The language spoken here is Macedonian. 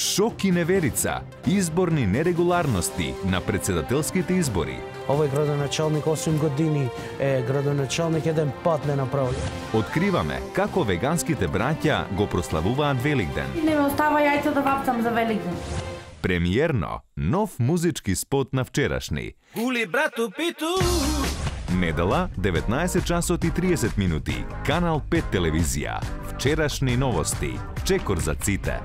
Шок и неверица, изборни нерегуларности на председателските избори. Овој градоначалник 8 години е градоначалник еден пат не направи. Откриваме како веганските браќа го прославуваат Великден. Не ме остава јајца да вапцам за Великден. Премиерно, нов музички спот на вчерашни. Гули брату Питу! Недела, 19 часот и 30 минути, Канал 5 телевизија. Вчерашни новости. Чекор за ците.